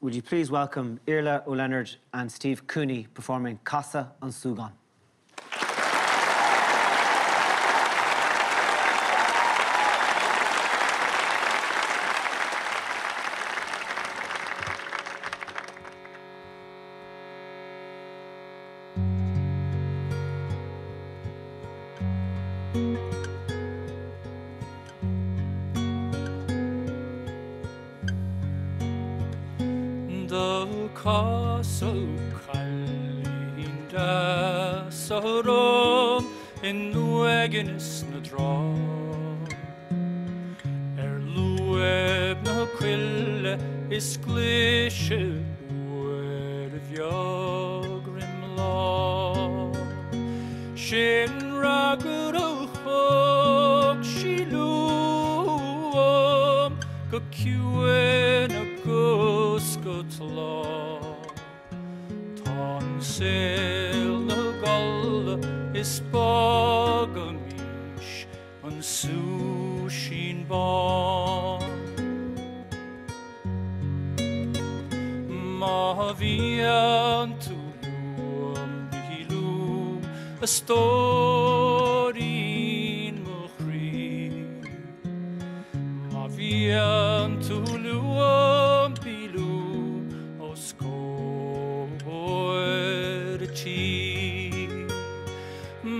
would you please welcome Iarla Ó Lionáird and Steve Cooney performing Casadh castle Kalinda Sahurom in Nueginis Nadra Er Lueb no quille is glisha word of Yogrim law. Shin Raguru Hog Shiluom Gokue bezpogamiš, on sušin bo. Mahavien tu luam dihilu, a storin mochri. Mahavien tu luam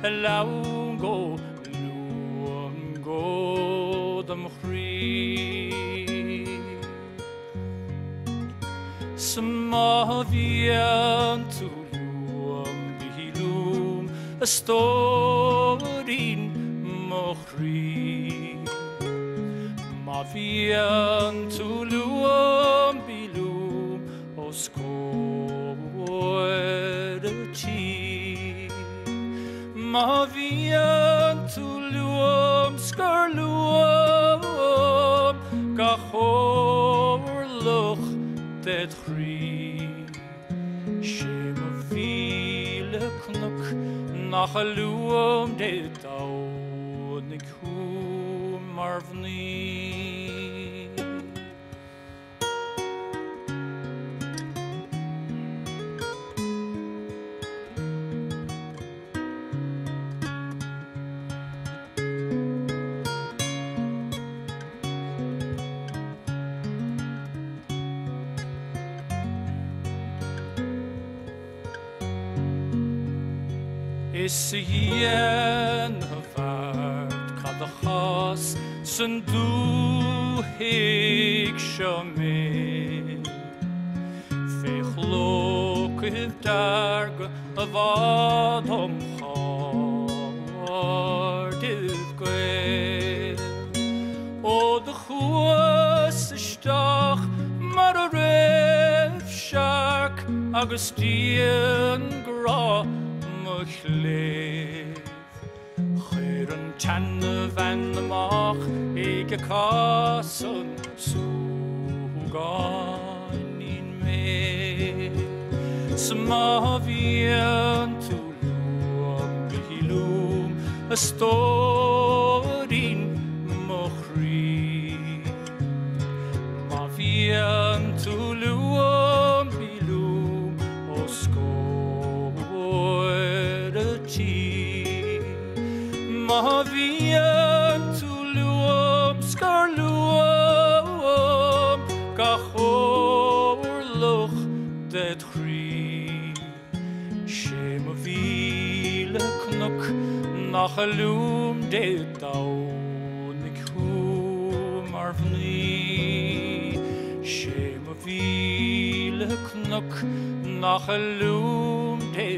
legó lu an ggó am chrí. ma vian túluam bílúm a stóín mochrí Ma vian túluam bílúm ó scótí Ma vian túluam scarluam ga chóir luch dead chrí sé a bhíle cnach nach a luam dé dá nig Is hien waard Cad a chas Sy'n dŵ hig sio me Fech lwg hyf darg Y fod om chord Yf gwe O dy chwys ystach Mar o ref siarc Agus dyn grach léh Chir an tenne bhean amach ige cásan súgáin mé Sa má bhíon túú an Ma vian tú luam scar luam ga cho chrí sé a bhíle cnoc nach a lúm dé da nig chu mar bhní sé a bhíle cnoc nach a lúm dé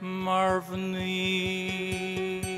Marvin Lee.